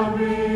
Yahweh.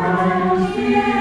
Christ is